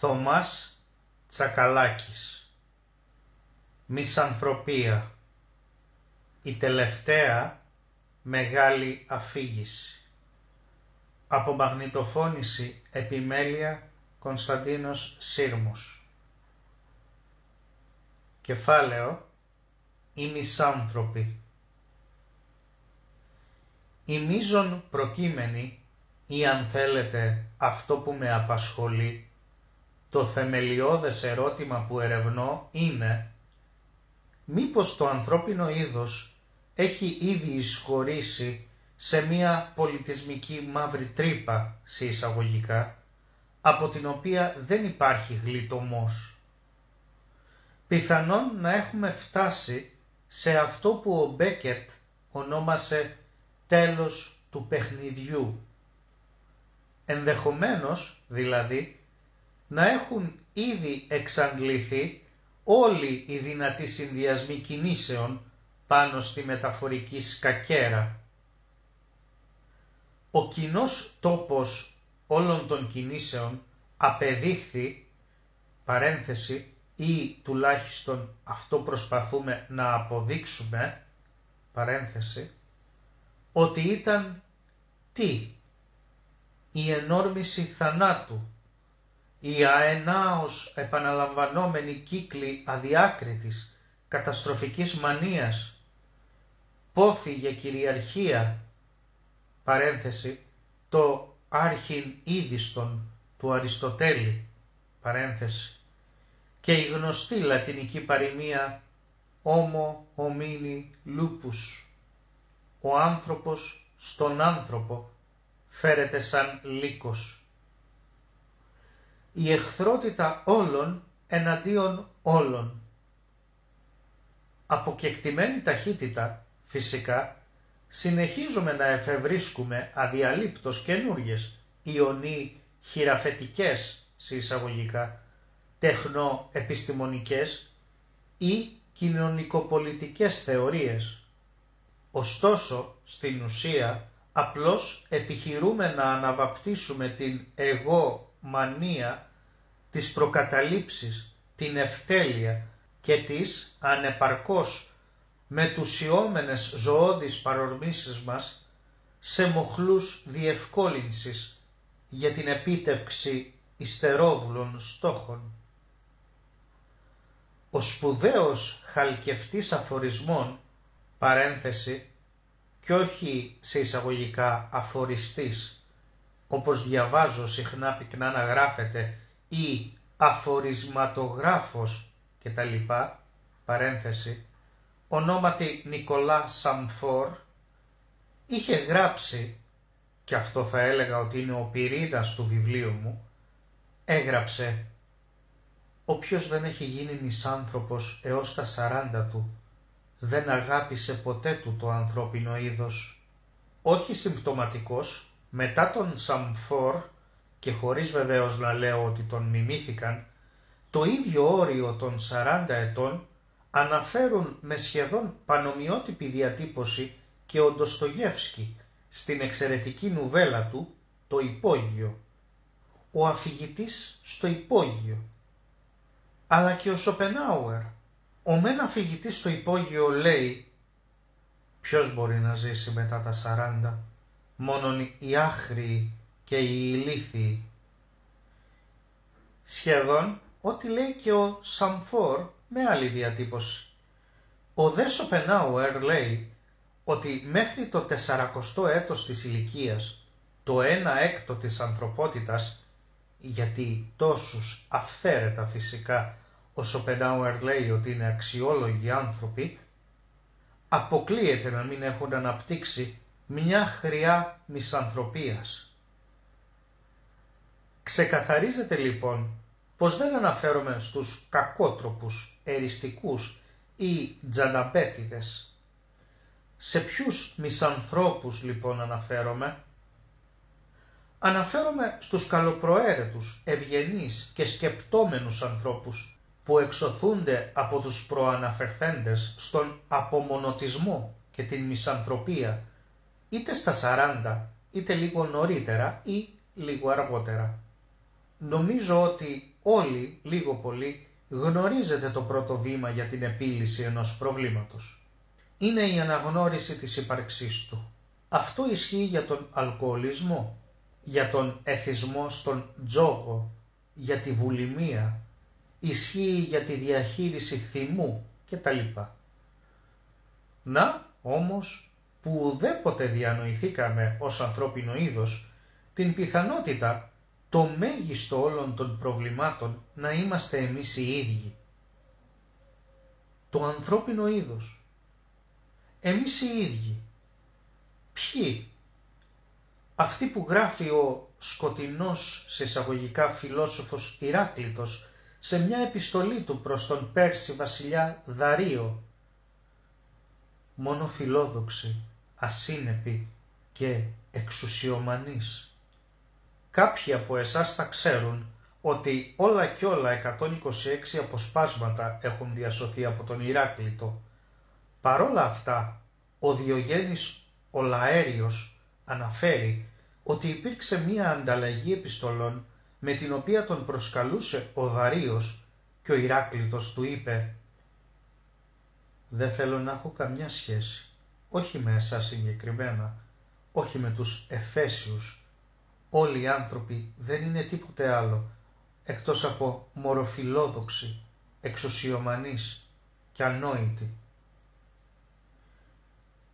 Θωμάς Τσακαλάκης. Μισανθρωπία. Η τελευταία μεγάλη αφήγηση. Από μαγνητοφώνηση επιμέλεια Κωνσταντίνος Σύρμος. Κεφάλαιο Οι μισάνθρωποι Η μίζων προκείμενη ή αν θέλετε αυτό που με απασχολεί το θεμελιώδες ερώτημα που ερευνώ είναι μήπως το ανθρώπινο είδος έχει ήδη εισχωρήσει σε μια πολιτισμική μαύρη τρύπα, σε εισαγωγικά, από την οποία δεν υπάρχει γλιτωμός. Πιθανόν να έχουμε φτάσει σε αυτό που ο Μπέκετ ονόμασε τέλος του παιχνιδιού. Ενδεχομένως, δηλαδή, να έχουν ήδη εξαντληθεί όλοι οι δυνατοί συνδυασμοί κινήσεων πάνω στη μεταφορική σκακέρα. Ο κοινός τόπος όλων των κινήσεων απεδείχθη, παρένθεση, ή τουλάχιστον αυτό προσπαθούμε να αποδείξουμε, παρένθεση, ότι ήταν τι, η ενόρμηση θανάτου η αενάως επαναλαμβανόμενη κύκλη αδιάκριτης καταστροφικής μανίας, πόθη για κυριαρχία, παρένθεση, το άρχιν είδιστον του Αριστοτέλη, παρένθεση, και η γνωστή λατινική παροιμία «Όμο ομίνι λούπους», ο άνθρωπος στον άνθρωπο φέρεται σαν λύκος η εχθρότητα όλων εναντίον όλων. Αποκεκτημένη ταχύτητα, φυσικά, συνεχίζουμε να εφευρίσκουμε αδιαλείπτως καινούριες ιονί χειραφετικές σε εισαγωγικά, τεχνοεπιστημονικές ή κοινωνικοπολιτικές θεωρίες. Ωστόσο, στην ουσία, απλώς επιχειρούμε να αναβαπτίσουμε την εγώ μανία, της προκαταλήψης, την ευτέλεια και τις ανεπαρκώς μετουσιόμενες ζωώδεις παρορμήσεις μας σε μοχλούς διευκόλυνσης για την επίτευξη ιστερόβουλων στόχων. Ο σπουδαίος χαλκευτής αφορισμών, παρένθεση, και όχι σε εισαγωγικά αφοριστής, όπως διαβάζω συχνά πυκνά να γράφεται ή αφορισματογράφος και τα λοιπά, παρένθεση, ονόματι Νικολά Σαμφόρ, είχε γράψει, και αυτό θα έλεγα ότι είναι ο πυρήνας του βιβλίου μου, έγραψε «Όποιος δεν έχει γίνει μισάνθρωπος έως τα σαράντα του, δεν αγάπησε ποτέ του το ανθρώπινο είδος, όχι συμπτωματικός, μετά τον Σαμφόρ, και χωρίς βεβαίως να λέω ότι τον μιμήθηκαν, το ίδιο όριο των 40 ετών αναφέρουν με σχεδόν πανομοιότυπη διατύπωση και ο Ντοστογεύσκη στην εξαιρετική νουβέλα του «Το υπόγειο». Ο αφηγητής στο υπόγειο. Αλλά και ο Σοπενάουερ. Ο μεν αφηγητής στο υπόγειο λέει «Ποιος μπορεί να ζήσει μετά τα 40» μόνον οι άχρηοι και οι ηλίθιοι. Σχεδόν ό,τι λέει και ο Σαμφόρ με άλλη διατύπωση. Ο Δε Σοπενάουερ λέει ότι μέχρι το 40ο έτος της ηλικίας, το ένα έκτο της ανθρωπότητας, γιατί τόσους αυθαίρετα φυσικά ο Σοπενάουερ λέει ότι είναι αξιόλογοι άνθρωποι, αποκλείεται να μην έχουν αναπτύξει μια χρειά μισανθρωπίας. Ξεκαθαρίζεται λοιπόν πως δεν αναφέρομαι στους κακότροπους, εριστικούς ή τζαναμπέτιδες. Σε ποιους μισανθρώπους λοιπόν αναφέρομαι; Αναφέρομαι στους καλοπροαίρετους, ευγενείς και σκεπτόμενους ανθρώπους που εξωθούνται από τους προαναφερθέντες στον απομονωτισμό και την μισανθρωπία είτε στα 40 είτε λίγο νωρίτερα ή λίγο αργότερα. Νομίζω ότι όλοι λίγο πολύ γνωρίζετε το πρώτο βήμα για την επίλυση ενός προβλήματος. Είναι η αναγνώριση της ύπαρξής του. Αυτό ισχύει για τον αλκοολισμό, για τον εθισμό στον τζόγο, για τη βουλημία, ισχύει για τη διαχείριση θυμού κτλ. Να, όμως, που ουδέποτε διανοηθήκαμε ως ανθρώπινο είδος την πιθανότητα το μέγιστο όλων των προβλημάτων να είμαστε εμείς οι ίδιοι. Το ανθρώπινο είδος. Εμείς οι ίδιοι. Ποιοι; Αυτοί που γράφει ο σκοτεινός σε εισαγωγικά φιλόσοφος Ηράκλητος σε μια επιστολή του προς τον Πέρση βασιλιά Δαρίο. Μόνο φιλόδοξοι, ασύνεποι και εξουσιομανείς. Κάποιοι από εσάς θα ξέρουν ότι όλα και όλα 126 αποσπάσματα έχουν διασωθεί από τον Ηράκλητο. Παρόλα αυτά, ο Διογέννης ο Λαέριος αναφέρει ότι υπήρξε μία ανταλλαγή επιστολών με την οποία τον προσκαλούσε ο Δαρίος και ο Ηράκλητος του είπε «Δεν θέλω να έχω καμιά σχέση, όχι με εσάς συγκεκριμένα, όχι με τους Εφέσιους. Όλοι οι άνθρωποι δεν είναι τίποτε άλλο, εκτός από μοροφιλόδοξοι, εξουσιομανείς και ανόητοι.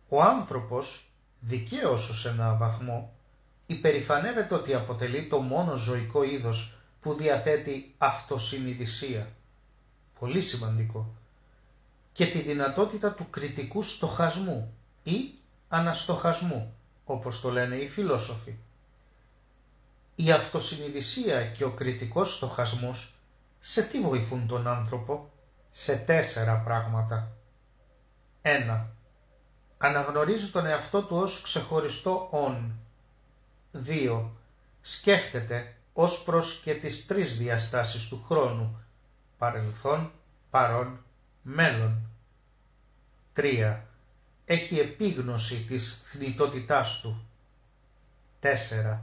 Ο άνθρωπος, δικαίως ως ένα βαθμό, υπερηφανεύεται ότι αποτελεί το μόνο ζωικό είδος που διαθέτει αυτοσυνειδησία. Πολύ σημαντικό. Και τη δυνατότητα του κριτικού στοχασμού ή αναστοχασμού, όπως το λένε οι φιλόσοφοι. Η αυτοσυνειδησία και ο κριτικός στοχασμός σε τι βοηθούν τον άνθρωπο, σε τέσσερα πράγματα. 1. Αναγνωρίζει τον εαυτό του ως ξεχωριστό «ον», 2. Σκέφτεται ως προς και τις τρεις διαστάσεις του χρόνου, παρελθόν, παρόν, μέλλον. 3. Έχει επίγνωση της θνητότητάς του. 4.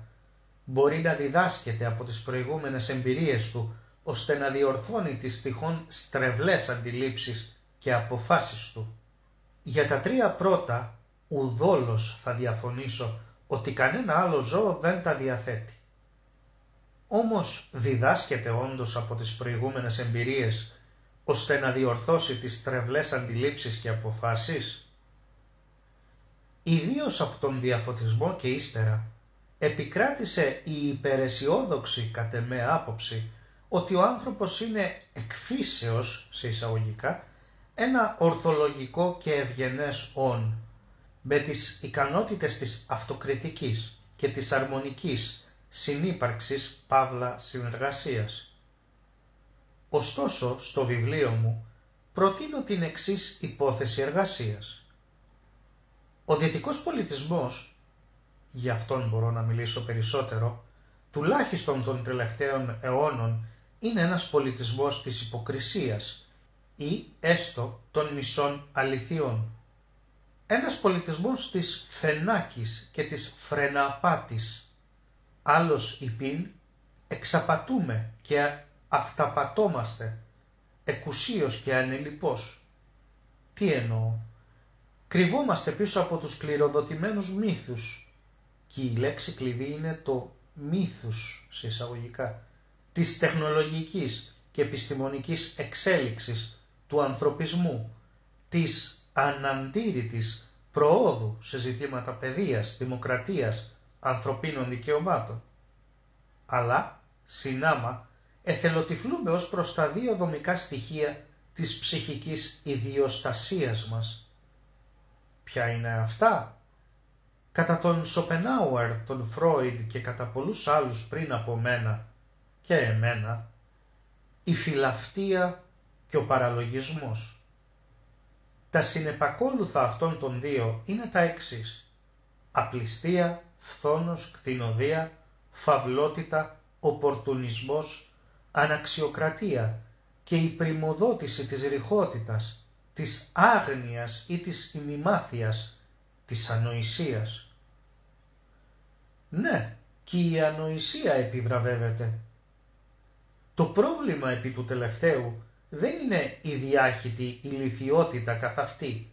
Μπορεί να διδάσκεται από τις προηγούμενες εμπειρίες του, ώστε να διορθώνει τις τυχόν στρεβλές αντιλήψεις και αποφάσεις του. Για τα τρία πρώτα, ουδόλως θα διαφωνήσω ότι κανένα άλλο ζώο δεν τα διαθέτει. Όμως διδάσκεται όντως από τις προηγούμενες εμπειρίες ώστε να διορθώσει τις τρευλές αντιλήψεις και αποφάσεις. Ιδίως από τον διαφωτισμό και ύστερα επικράτησε η υπεραισιόδοξη κατ' εμέ άποψη ότι ο άνθρωπος είναι εκφύσεως, σε εισαγωγικά, ένα ορθολογικό και ευγενές όν με τις ικανότητες της αυτοκριτικής και της αρμονικής συνύπαρξης παύλα συνεργασίας. Ωστόσο, στο βιβλίο μου προτείνω την εξής υπόθεση εργασίας. Ο δυτικός πολιτισμός, για αυτόν μπορώ να μιλήσω περισσότερο, τουλάχιστον των τελευταίων αιώνων, είναι ένας πολιτισμός της υποκρισίας ή έστω των μισών αληθιών ένας πολιτισμός της φενάκης και της φρεναπάτης. Άλλος υπήν εξαπατούμε και αυταπατώμαστε, εκουσίως και ανελιπώς. Τι εννοώ; Κρυβόμαστε πίσω από τους κληροδοτημένους μύθους και η λέξη κλειδί είναι το μύθους σε εισαγωγικά της τεχνολογικής και επιστημονικής εξέλιξης του ανθρωπισμού, της αναντήρητης προόδου σε ζητήματα παιδείας, δημοκρατίας, ανθρωπίνων δικαιωμάτων. Αλλά, συνάμα, εθελοτυφλούμε ως προς τα δύο δομικά στοιχεία της ψυχικής ιδιοστασίας μας. Ποια είναι αυτά; Κατά τον Σοπενάουερ, τον Φρόιντ και κατά πολλούς άλλους πριν από μένα και εμένα, η φιλαυτία και ο παραλογισμός. Τα συνεπακόλουθα αυτών των δύο είναι τα εξής. Απληστία, φθόνος, κτηνοδία, φαυλότητα, οπορτουνισμός, αναξιοκρατία και η πρημοδότηση της ρηχότητας, της άγνοιας ή της ημιμάθειας, της ανοησίας. Ναι, και η ανοησία επιβραβεύεται. Το πρόβλημα επί του τελευταίου δεν είναι η διάχυτη ηλικιότητα καθ' αυτή,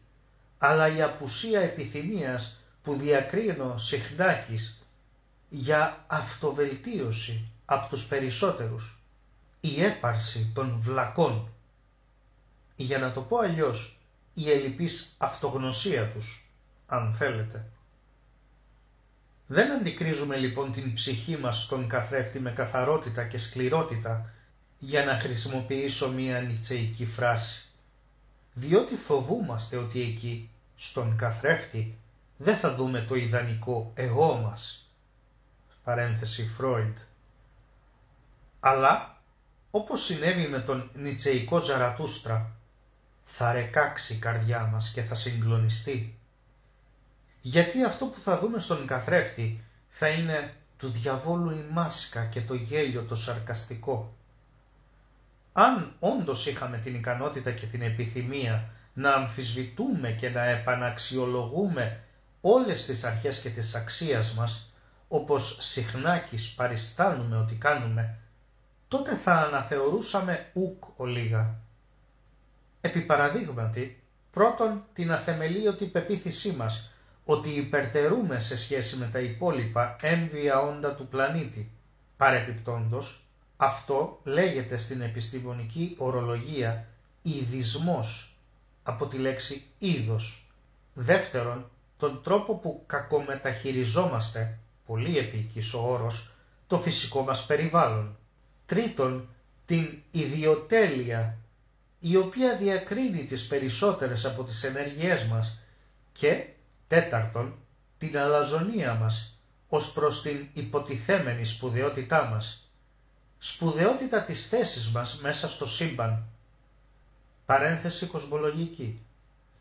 αλλά η απουσία επιθυμίας που διακρίνω συχνάκης για αυτοβελτίωση από τους περισσότερους, η έπαρση των βλακών, για να το πω αλλιώς, η ελλειπής αυτογνωσία τους, αν θέλετε. Δεν αντικρίζουμε λοιπόν την ψυχή μας στον καθρέφτη με καθαρότητα και σκληρότητα για να χρησιμοποιήσω μία νητσεϊκή φράση, διότι φοβούμαστε ότι εκεί, στον καθρέφτη, δεν θα δούμε το ιδανικό εγώ μας. Παρένθεση Φρόιντ. Αλλά, όπως συνέβη με τον νητσεϊκό Ζαρατούστρα, θα ρεκάξει η καρδιά μας και θα συγκλονιστεί. Γιατί αυτό που θα δούμε στον καθρέφτη θα είναι του διαβόλου η μάσκα και το γέλιο το σαρκαστικό. Αν όντως είχαμε την ικανότητα και την επιθυμία να αμφισβητούμε και να επαναξιολογούμε όλες τις αρχές και τις αξίας μας, όπως συχνάκης παριστάνουμε ότι κάνουμε, τότε θα αναθεωρούσαμε ουκ ολίγα. Επί παραδείγματι, πρώτον την αθεμελίωτη πεποίθησή μας ότι υπερτερούμε σε σχέση με τα υπόλοιπα έμβια όντα του πλανήτη. Παρεπιπτόντος, αυτό λέγεται στην επιστημονική ορολογία ειδισμός από τη λέξη είδος. Δεύτερον, τον τρόπο που κακομεταχειριζόμαστε, πολύ επίκης ο όρος, το φυσικό μας περιβάλλον. Τρίτον, την ιδιοτέλεια, η οποία διακρίνει τις περισσότερες από τις ενέργειές μας και τέταρτον, την αλαζονία μας ως προς την υποτιθέμενη σπουδαιότητά μας. Σπουδαιότητα της θέσης μας μέσα στο σύμπαν. Παρένθεση κοσμολογική.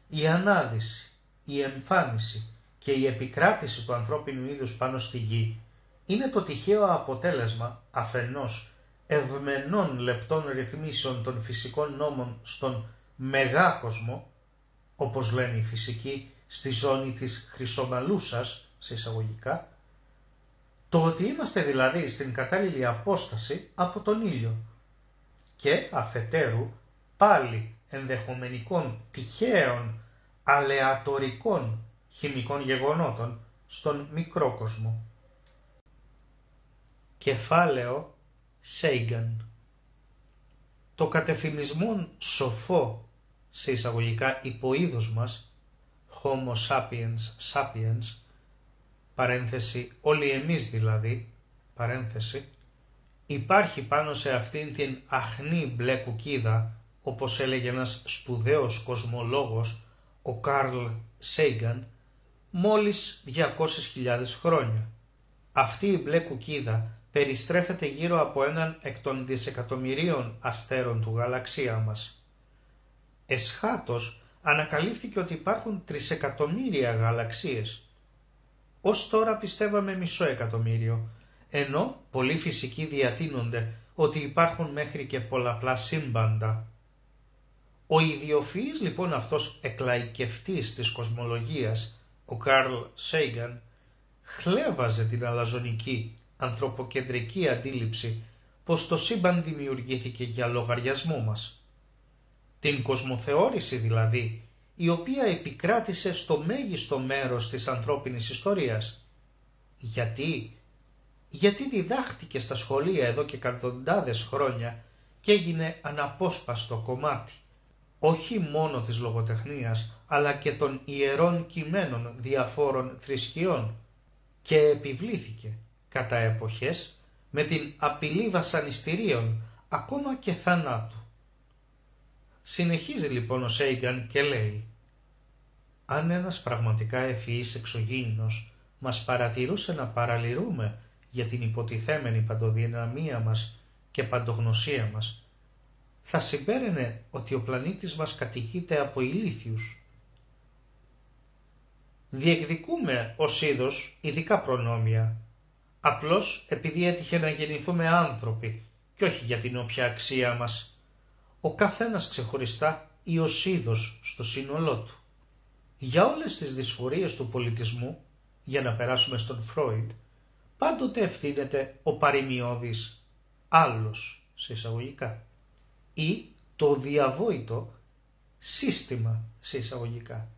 Η ανάδυση, η εμφάνιση και η επικράτηση του ανθρώπινου είδους πάνω στη γη είναι το τυχαίο αποτέλεσμα αφενός ευμενών λεπτών ρυθμίσεων των φυσικών νόμων στον μεγάκοσμο, όπως λένε οι φυσικοί, στη ζώνη της χρυσομαλούσας, σε εισαγωγικά, το ότι είμαστε δηλαδή στην κατάλληλη απόσταση από τον ήλιο και αφετέρου πάλι ενδεχομενικών τυχαίων αλεατορικών χημικών γεγονότων στον μικρό κόσμο. Κεφάλαιο Σέιγκαν Το κατεφημισμόν σοφό σε εισαγωγικά υποείδος μας Homo sapiens sapiens παρένθεση όλοι εμείς δηλαδή παρένθεση υπάρχει πάνω σε αυτήν την αχνή μπλε κουκίδα όπως έλεγε ένας σπουδαίος κοσμολόγος ο Καρλ Σέιγκαν μόλις 200.000 χρόνια. Αυτή η μπλε κουκίδα περιστρέφεται γύρω από έναν εκ των δισεκατομμυρίων αστέρων του γαλαξία μας. Εσχάτως ανακαλύφθηκε ότι υπάρχουν τρισεκατομμύρια γαλαξίες. Ως τώρα πιστεύαμε μισό εκατομμύριο, ενώ πολλοί φυσικοί διατείνονται ότι υπάρχουν μέχρι και πολλαπλά σύμπαντα. Ο ιδιοφυής λοιπόν αυτός εκλαϊκευτής της κοσμολογίας, ο Καρλ Σέιγκαν, χλέβαζε την αλαζονική ανθρωποκεντρική αντίληψη πως το σύμπαν δημιουργήθηκε για λογαριασμό μας. Την κοσμοθεώρηση δηλαδή, η οποία επικράτησε στο μέγιστο μέρος της ανθρώπινης ιστορίας. Γιατί, γιατί διδάχτηκε στα σχολεία εδώ και εκατοντάδες χρόνια και έγινε αναπόσπαστο κομμάτι όχι μόνο της λογοτεχνίας, αλλά και των ιερών κειμένων διαφόρων θρησκειών και επιβλήθηκε κατά εποχές με την απειλή βασανιστήριων, ακόμα και θανάτου. Συνεχίζει λοιπόν ο Σέιγκαν και λέει «Αν ένας πραγματικά ευφυής εξωγήινος μας παρατηρούσε να παραλυρούμε για την υποτιθέμενη παντοδυναμία μας και παντογνωσία μας, θα συμπέραινε ότι ο πλανήτης μας κατοικείται από ηλίθιους. Διεκδικούμε ως είδος ειδικά προνόμια, απλώς επειδή έτυχε να γεννηθούμε άνθρωποι και όχι για την όποια αξία μας, ο καθένας ξεχωριστά ή ως είδος στο σύνολό του. Για όλες τις δυσφορίες του πολιτισμού, για να περάσουμε στον Φρόιντ, πάντοτε ευθύνεται ο παρημιώδης άλλος σε εισαγωγικά ή το διαβόητο σύστημα σε εισαγωγικά.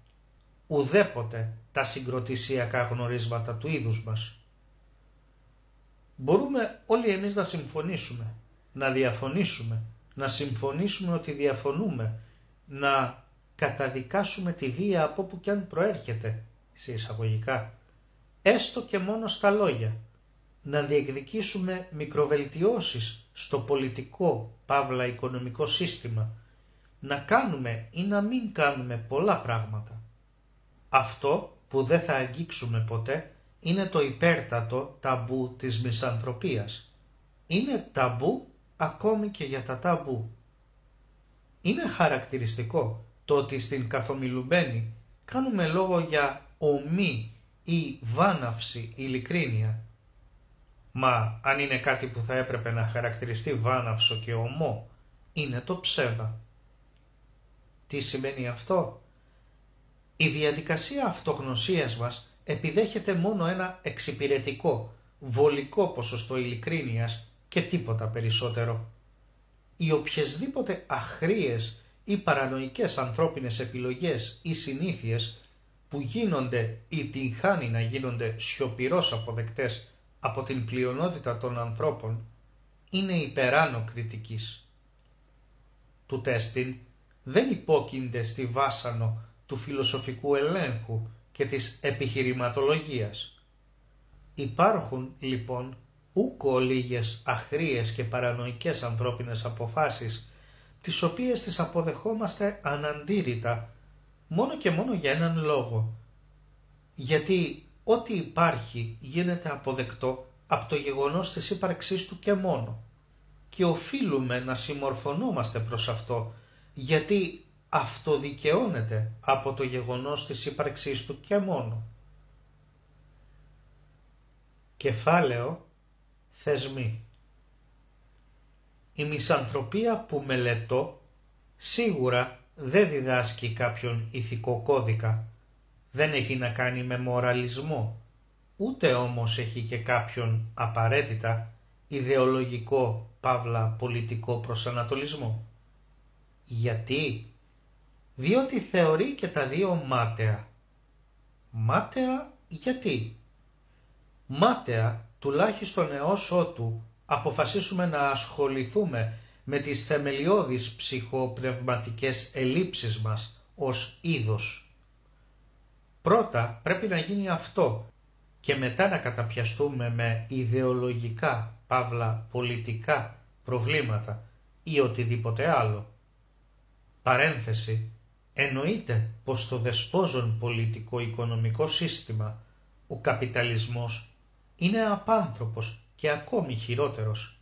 Ουδέποτε τα συγκροτησιακά γνωρίσματα του είδους μας. Μπορούμε όλοι εμείς να συμφωνήσουμε, να διαφωνήσουμε, να συμφωνήσουμε ότι διαφωνούμε, να καταδικάσουμε τη βία από όπου και αν προέρχεται, σε εισαγωγικά, έστω και μόνο στα λόγια, να διεκδικήσουμε μικροβελτιώσεις στο πολιτικό, παύλα οικονομικό σύστημα, να κάνουμε ή να μην κάνουμε πολλά πράγματα. Αυτό που δεν θα αγγίξουμε ποτέ είναι το υπέρτατο ταμπού της μισανθρωπίας. Είναι ταμπού ακόμη και για τα ταμπού. Είναι χαρακτηριστικό το ότι στην καθομιλουμένη κάνουμε λόγο για ομή ή βάναυση ειλικρίνεια. Μα αν είναι κάτι που θα έπρεπε να χαρακτηριστεί βάναυσο και ομό, είναι το ψέμα. Τι σημαίνει αυτό; Η διαδικασία αυτογνωσίας μας επιδέχεται μόνο ένα εξυπηρετικό, βολικό ποσοστό ειλικρίνειας και τίποτα περισσότερο. Οι οποιασδήποτε αχρίες ή παρανοϊκές ανθρώπινες επιλογές ή συνήθειες που γίνονται ή την χάνει να γίνονται σιωπηρός αποδεκτές από την πλειονότητα των ανθρώπων είναι υπεράνω κριτικής. Του τέστην δεν υπόκεινται στη βάσανο του φιλοσοφικού ελέγχου και της επιχειρηματολογίας. Υπάρχουν λοιπόν ούκο λίγες αχρίες και παρανοϊκές ανθρώπινες αποφάσεις τις οποίες τις αποδεχόμαστε αναντήρητα μόνο και μόνο για έναν λόγο. Γιατί ό,τι υπάρχει γίνεται αποδεκτό από το γεγονός της ύπαρξής του και μόνο. Και οφείλουμε να συμμορφωνόμαστε προς αυτό, γιατί αυτοδικαιώνεται από το γεγονός της ύπαρξής του και μόνο. Κεφάλαιο Θεσμοί Η μισανθρωπία που μελετώ σίγουρα δεν διδάσκει κάποιον ηθικό κώδικα, δεν έχει να κάνει με μοραλισμό, ούτε όμως έχει και κάποιον απαραίτητα ιδεολογικό, παύλα πολιτικό προσανατολισμό. Γιατί; Διότι θεωρεί και τα δύο μάταια. Μάταια γιατί; Μάταια τουλάχιστον έως ότου αποφασίσουμε να ασχοληθούμε με τις θεμελιώδεις ψυχοπνευματικές ελλείψεις μας ως είδος. Πρώτα πρέπει να γίνει αυτό και μετά να καταπιαστούμε με ιδεολογικά, παύλα πολιτικά προβλήματα ή οτιδήποτε άλλο. Παρένθεση, εννοείται πως το δεσπόζον πολιτικό-οικονομικό σύστημα, ο καπιταλισμός, είναι απάνθρωπος και ακόμη χειρότερος.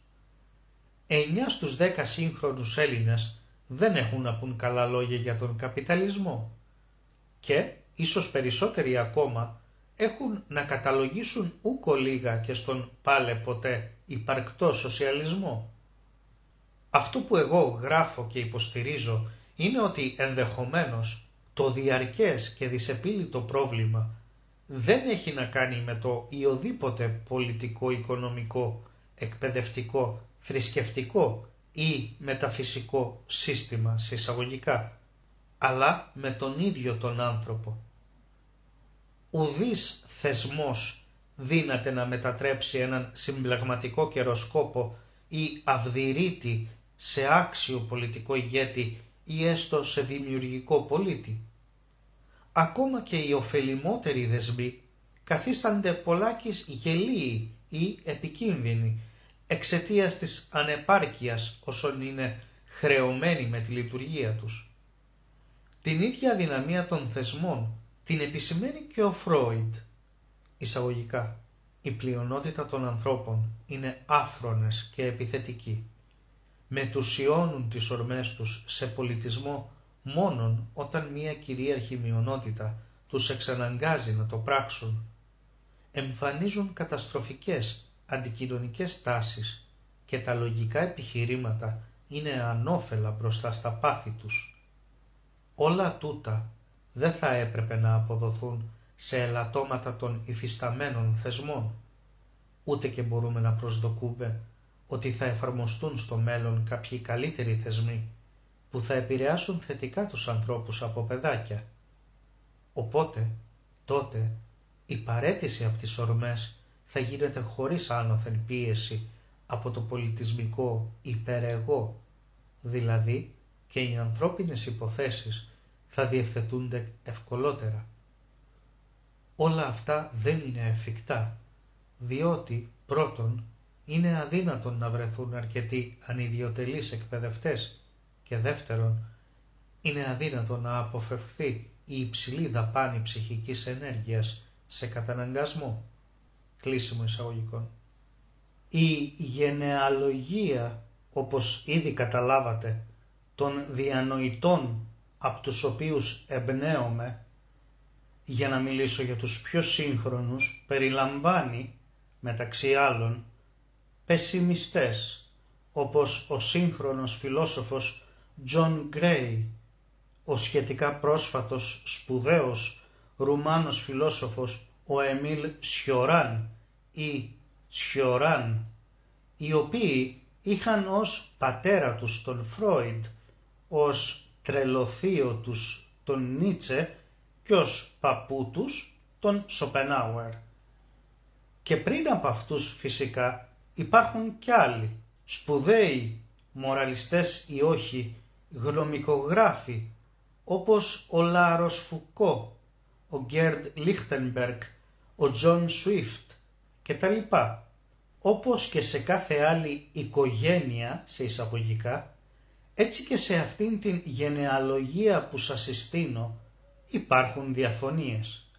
Εννιά στους δέκα σύγχρονους Έλληνες δεν έχουν να πούν καλά λόγια για τον καπιταλισμό και ίσως περισσότεροι ακόμα έχουν να καταλογίσουν ούκο λίγα και στον πάλε ποτέ υπαρκτό σοσιαλισμό. Αυτό που εγώ γράφω και υποστηρίζω είναι ότι ενδεχομένως το διαρκές και δυσεπίλητο πρόβλημα δεν έχει να κάνει με το οποιοδήποτε πολιτικό, οικονομικό, εκπαιδευτικό, θρησκευτικό ή μεταφυσικό σύστημα συσσαγωγικά, αλλά με τον ίδιο τον άνθρωπο. Ουδής θεσμός δύναται να μετατρέψει έναν συμπλεγματικό καιροσκόπο ή αυδηρίτη σε άξιο πολιτικό ηγέτη ή έστω σε δημιουργικό πολίτη. Ακόμα και οι ωφελημότεροι δεσμοί καθίστανται πολλάκις γελίοι ή επικίνδυνοι εξαιτίας της ανεπάρκειας όσων είναι χρεωμένοι με τη λειτουργία τους. Την ίδια δυναμία των θεσμών την επισημαίνει και ο Φρόιντ. Εισαγωγικά, η πλειονότητα των ανθρώπων είναι άφρονες και επιθετικοί. Μετουσιώνουν τις ορμές τους σε πολιτισμό μόνον όταν μία κυρίαρχη μειονότητα τους εξαναγκάζει να το πράξουν. Εμφανίζουν καταστροφικές αντικοινωνικές τάσεις και τα λογικά επιχειρήματα είναι ανώφελα μπροστά στα πάθη τους. Όλα τούτα δεν θα έπρεπε να αποδοθούν σε ελαττώματα των υφισταμένων θεσμών. Ούτε και μπορούμε να προσδοκούμε ότι θα εφαρμοστούν στο μέλλον κάποιοι καλύτεροι θεσμοί που θα επηρεάσουν θετικά τους ανθρώπους από παιδάκια. Οπότε, τότε, η παρέτηση από τις ορμές θα γίνεται χωρίς άνωθεν πίεση από το πολιτισμικό υπερεγώ, δηλαδή και οι ανθρώπινες υποθέσεις θα διευθετούνται ευκολότερα. Όλα αυτά δεν είναι εφικτά, διότι πρώτον είναι αδύνατον να βρεθούν αρκετοί ανιδιοτελείς εκπαιδευτές και δεύτερον είναι αδύνατο να αποφευχθεί η υψηλή δαπάνη ψυχικής ενέργειας σε καταναγκασμό. Κλείσιμο εισαγωγικών. Η γενεαλογία, όπως ήδη καταλάβατε, των διανοητών από τους οποίους εμπνέομαι, για να μιλήσω για τους πιο σύγχρονους, περιλαμβάνει, μεταξύ άλλων, πεσιμιστές, όπως ο σύγχρονος φιλόσοφος John Gray, ο σχετικά πρόσφατος σπουδαίος Ρουμάνος φιλόσοφος ο Εμίλ Σιωράν ή Σιωράν, οι οποίοι είχαν ως πατέρα τους τον Φρόιντ, ως τρελοθείο τους τον Νίτσε και ως παππού τους τον Σοπενάουερ. Και πριν από αυτούς φυσικά υπάρχουν κι άλλοι, σπουδαίοι, μοραλιστές ή όχι, γνωμικογράφοι, όπως ο Λα Ροσφουκό, ο Γκέοργκ Λίχτενμπεργκ, ο Τζον Σουίφτ και τα λοιπά. Όπως και σε κάθε άλλη οικογένεια, σε εισαγωγικά, έτσι και σε αυτήν την γενεαλογία που σας συστήνω υπάρχουν διαφωνίες.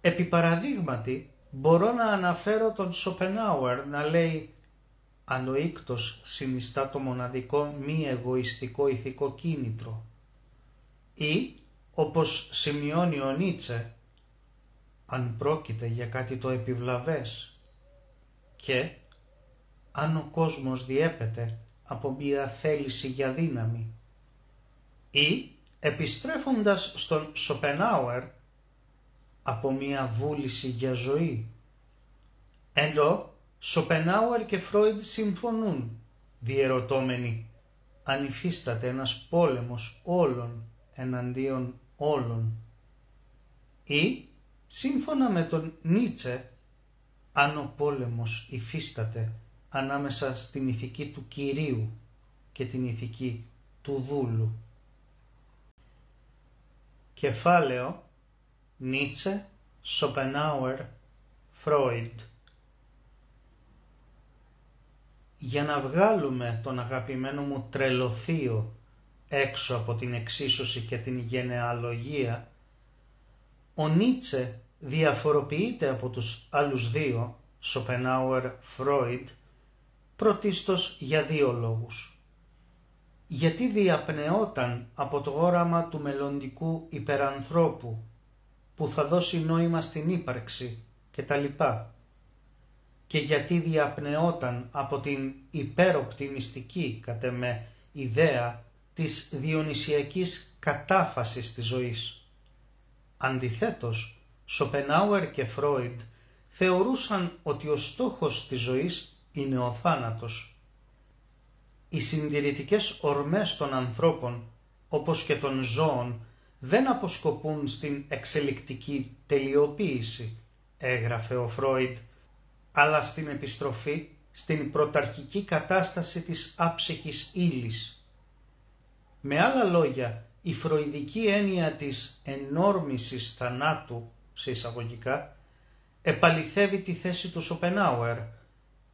Επί παραδείγματι, μπορώ να αναφέρω τον Σοπενάουερ να λέει «Αν ο ίκτος συνιστά το μοναδικό μη εγωιστικό ηθικό κίνητρο» ή, όπως σημειώνει ο Νίτσε, «Αν πρόκειται για κάτι το επιβλαβές» και «Αν ο κόσμος διέπεται από μια θέληση για δύναμη» ή επιστρέφοντας στον Σοπενάουερ από μια βούληση για ζωή. Εδώ Σοπενάουερ και Φρόιντ συμφωνούν, διερωτώμενοι, αν υφίσταται ένας πόλεμος όλων εναντίον όλων. Ή, σύμφωνα με τον Νίτσε, αν ο πόλεμος υφίσταται ανάμεσα στην ηθική του Κυρίου και την ηθική του δούλου. Κεφάλαιο Νίτσε, Σοπενάουερ, Φρόιντ Για να βγάλουμε τον αγαπημένο μου τρελοθείο έξω από την εξίσωση και την γενεαλογία, ο Νίτσε διαφοροποιείται από τους άλλους δύο, Σοπενάουερ, Φρόιντ, πρωτίστως για δύο λόγους. Γιατί διαπνεόταν από το όραμα του μελλοντικού υπερανθρώπου που θα δώσει νόημα στην ύπαρξη και τα λοιπά και γιατί διαπνεόταν από την υπεροπτιμιστική κατ' εμέ ιδέα της διονυσιακής κατάφασης της ζωής. Αντιθέτως, Σοπενάουερ και Φρόιντ θεωρούσαν ότι ο στόχος της ζωής είναι ο θάνατος οι συντηρητικές ορμές των ανθρώπων, όπως και των ζώων, δεν αποσκοπούν στην εξελικτική τελειοποίηση, έγραφε ο Φρόιντ, αλλά στην επιστροφή στην πρωταρχική κατάσταση της άψυχης ύλης. Με άλλα λόγια, η φροηδική έννοια της ενόρμησης θανάτου, σε εισαγωγικά, επαληθεύει τη θέση του Σοπενάουερ,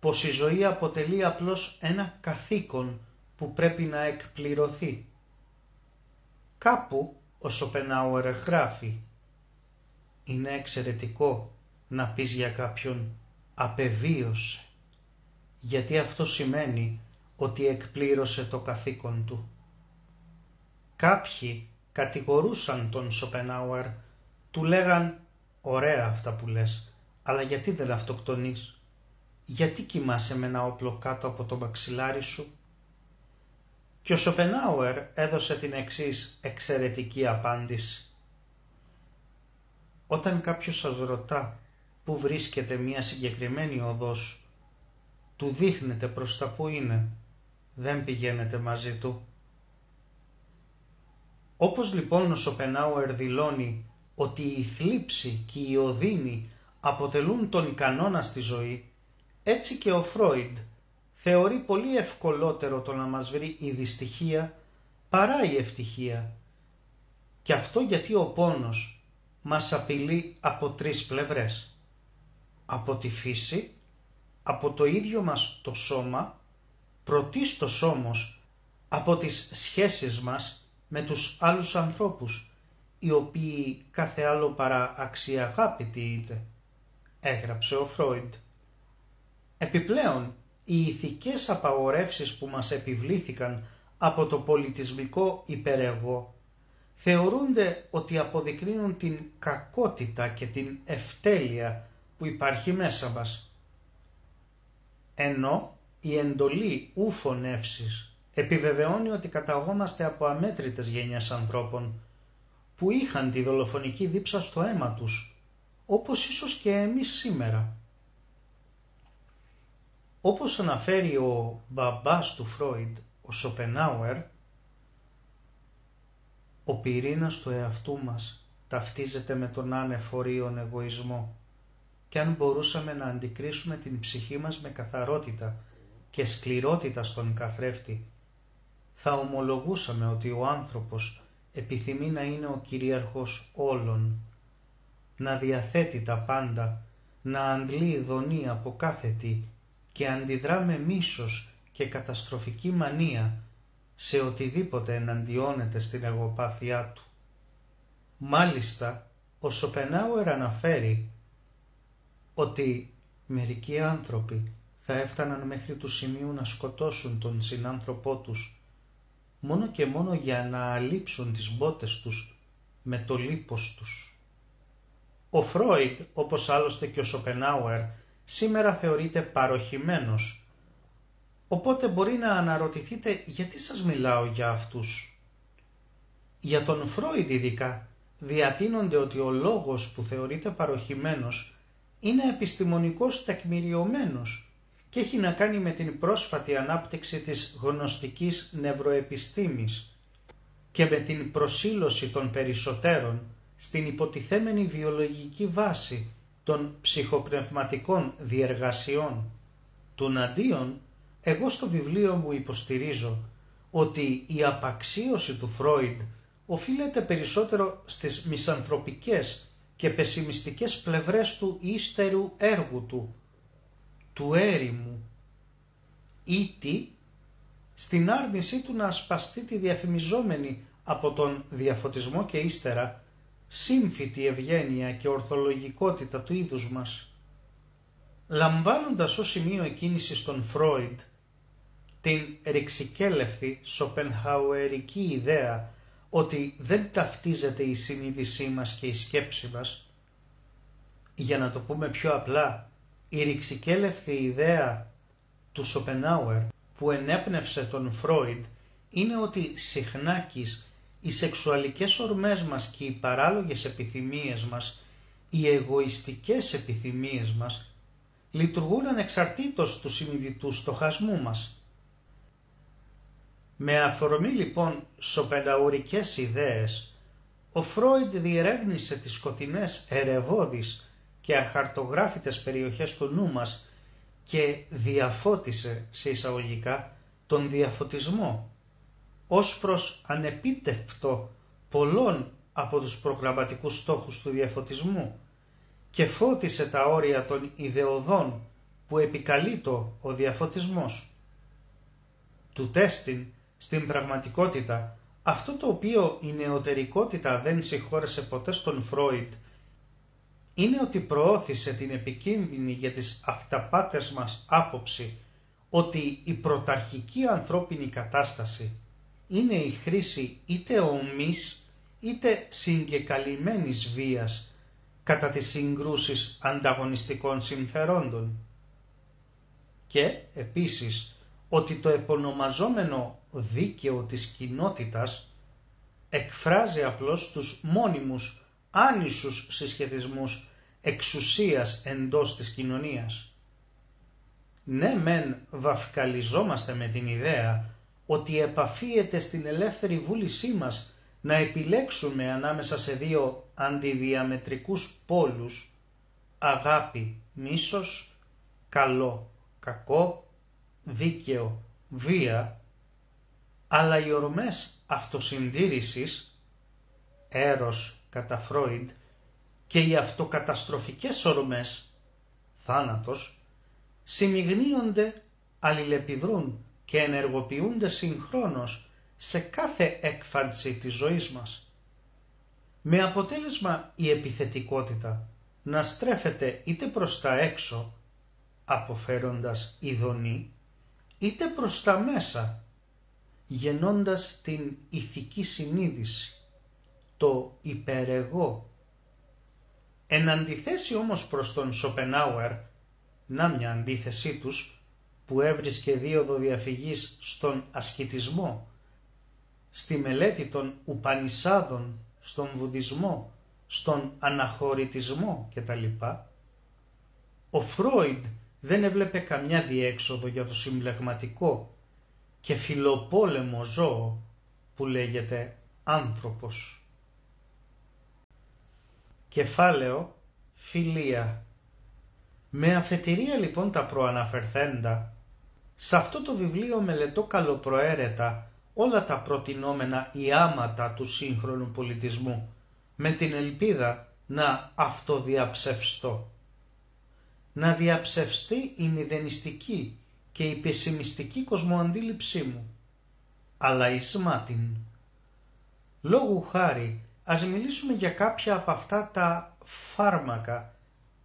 πως η ζωή αποτελεί απλώς ένα καθήκον που πρέπει να εκπληρωθεί. Κάπου ο Σοπενάουερ γράφει «Είναι εξαιρετικό να πεις για κάποιον «απεβίωσε» γιατί αυτό σημαίνει ότι εκπλήρωσε το καθήκον του». Κάποιοι κατηγορούσαν τον Σοπενάουερ, του λέγαν «Ωραία αυτά που λες, αλλά γιατί δεν αυτοκτονείς» γιατί κοιμάσαι με ένα όπλο κάτω από το μαξιλάρι σου; Και ο Σοπενάουερ έδωσε την εξής εξαιρετική απάντηση. Όταν κάποιος σας ρωτά πού βρίσκεται μια συγκεκριμένη οδός, Του δείχνετε προς τα που είναι. Δεν πηγαίνετε μαζί του. Όπως λοιπόν ο Σοπενάουερ δηλώνει ότι η θλίψη και η οδύνη αποτελούν τον κανόνα στη ζωή, έτσι και ο Φρόιντ θεωρεί πολύ ευκολότερο το να μας βρει η δυστυχία παρά η ευτυχία. Και αυτό γιατί ο πόνος μας απειλεί από τρεις πλευρές. Από τη φύση, από το ίδιο μας το σώμα, πρωτίστως όμως από τις σχέσεις μας με τους άλλους ανθρώπους, οι οποίοι κάθε άλλο παρά αξιαγάπητοι είτε, έγραψε ο Φρόιντ. Επιπλέον, οι ηθικές απαγορεύσεις που μας επιβλήθηκαν από το πολιτισμικό υπερεγώ θεωρούνται ότι αποδεικνύουν την κακότητα και την ευτέλεια που υπάρχει μέσα μας. Ενώ η εντολή ου φωνεύσεις επιβεβαιώνει ότι καταγόμαστε από αμέτρητες γενιές ανθρώπων που είχαν τη δολοφονική δίψα στο αίμα τους, όπως ίσως και εμείς σήμερα. Όπως αναφέρει ο μπαμπάς του Φρόιντ, ο Σοπενάουερ, ο πυρήνας του εαυτού μας ταυτίζεται με τον ανεφορίον εγωισμό και αν μπορούσαμε να αντικρίσουμε την ψυχή μας με καθαρότητα και σκληρότητα στον καθρέφτη, θα ομολογούσαμε ότι ο άνθρωπος επιθυμεί να είναι ο κυρίαρχος όλων, να διαθέτει τα πάντα, να αντλεί δονή από κάθε τι και αντιδρά με μίσος και καταστροφική μανία σε οτιδήποτε εναντιώνεται στην εγωπάθειά του. Μάλιστα, ο Σοπενάουερ αναφέρει ότι μερικοί άνθρωποι θα έφταναν μέχρι του σημείου να σκοτώσουν τον συνάνθρωπό τους μόνο και μόνο για να αλείψουν τις μπότες τους με το λίπος τους. Ο Φρόιντ, όπως άλλωστε και ο Σοπενάουερ, σήμερα θεωρείται παροχημένος, οπότε μπορεί να αναρωτηθείτε γιατί σας μιλάω για αυτούς; Για τον Φρόιντ ειδικά διατείνονται ότι ο λόγος που θεωρείται παροχημένος είναι επιστημονικός τεκμηριωμένος και έχει να κάνει με την πρόσφατη ανάπτυξη της γνωστικής νευροεπιστήμης και με την προσήλωση των περισσότερων στην υποτιθέμενη βιολογική βάση των ψυχοπνευματικών διεργασιών. Του αντίον, εγώ στο βιβλίο μου υποστηρίζω ότι η απαξίωση του Φρόιντ οφείλεται περισσότερο στις μισανθρωπικές και πεσημιστικές πλευρές του ύστερου έργου του, του έρημου, ή τι, στην άρνησή του να ασπαστεί τη διαφημιζόμενη από τον διαφωτισμό και ύστερα σύμφυτη ευγένεια και ορθολογικότητα του είδους μας. Λαμβάνοντας ως σημείο εκκίνησης τον Φρόιντ την ρηξικέλευθη σοπενχαουερική ιδέα ότι δεν ταυτίζεται η συνείδησή μας και η σκέψη μας, για να το πούμε πιο απλά, η ρηξικέλευθη ιδέα του Σοπενάουερ που ενέπνευσε τον Φρόιντ είναι ότι συχνάκης οι σεξουαλικές ορμές μας και οι παράλογες επιθυμίες μας, οι εγωιστικές επιθυμίες μας, λειτουργούν ανεξαρτήτως του συνειδητού στοχασμού μας. Με αφορμή λοιπόν σοπενταουρικές ιδέες, ο Φρόιντ διερεύνησε τις σκοτεινές ερευόδεις και αχαρτογράφητες περιοχές του νου μας και διαφώτισε σε εισαγωγικά τον διαφωτισμό ως προς ανεπίτευκτο πολλών από τους προγραμματικούς στόχους του διαφωτισμού και φώτισε τα όρια των ιδεοδών που επικαλείτο ο διαφωτισμός. Του τέστην στην πραγματικότητα αυτό το οποίο η νεωτερικότητα δεν συγχώρεσε ποτέ στον Φρόιτ είναι ότι προώθησε την επικίνδυνη για τις αυταπάτες μας άποψη ότι η πρωταρχική ανθρώπινη κατάσταση είναι η χρήση είτε ομής είτε συγκεκαλυμμένης βίας κατά τις συγκρούσεις ανταγωνιστικών συμφερόντων. Και επίσης ότι το επωνομαζόμενο δίκαιο της κοινότητας εκφράζει απλώς τους μόνιμους άνισους συσχετισμούς εξουσίας εντός της κοινωνίας. ναι μεν βαφκαλιζόμαστε με την ιδέα ότι επαφίεται στην ελεύθερη βούλησή μας να επιλέξουμε ανάμεσα σε δύο αντιδιαμετρικούς πόλους αγάπη, μίσος, καλό, κακό, δίκαιο, βία, αλλά οι ορμές αυτοσυντήρησης, έρος κατά Φρόιντ, και οι αυτοκαταστροφικές ορμές, θάνατος, συμμιγνύονται, αλληλεπιδρούν και ενεργοποιούνται συγχρόνως σε κάθε έκφανση της ζωής μας. Με αποτέλεσμα η επιθετικότητα να στρέφεται είτε προς τα έξω, αποφέροντας ειδονή, είτε προς τα μέσα, γεννώντας την ηθική συνείδηση, το υπερεγώ. Εν αντιθέσει όμως προς τον Σοπενάουερ, να μια αντίθεσή τους, που έβρισκε δίωδο διαφυγής στον ασκητισμό, στη μελέτη των Ουπανισάδων, στον Βουδισμό, στον αναχωρητισμό κτλ. Ο Φρόιντ δεν έβλεπε καμιά διέξοδο για το συμπλεγματικό και φιλοπόλεμο ζώο που λέγεται άνθρωπος. Κεφάλαιο Φιλία Με αφετηρία λοιπόν τα προαναφερθέντα, σε αυτό το βιβλίο μελετώ καλοπροαίρετα όλα τα προτινόμενα ιάματα του σύγχρονου πολιτισμού, με την ελπίδα να αυτοδιαψευστώ. Να διαψευστεί η μηδενιστική και η πεσημιστική κοσμοαντίληψή μου. Αλλά εις μάτιν. Λόγου χάρη, ας μιλήσουμε για κάποια από αυτά τα φάρμακα,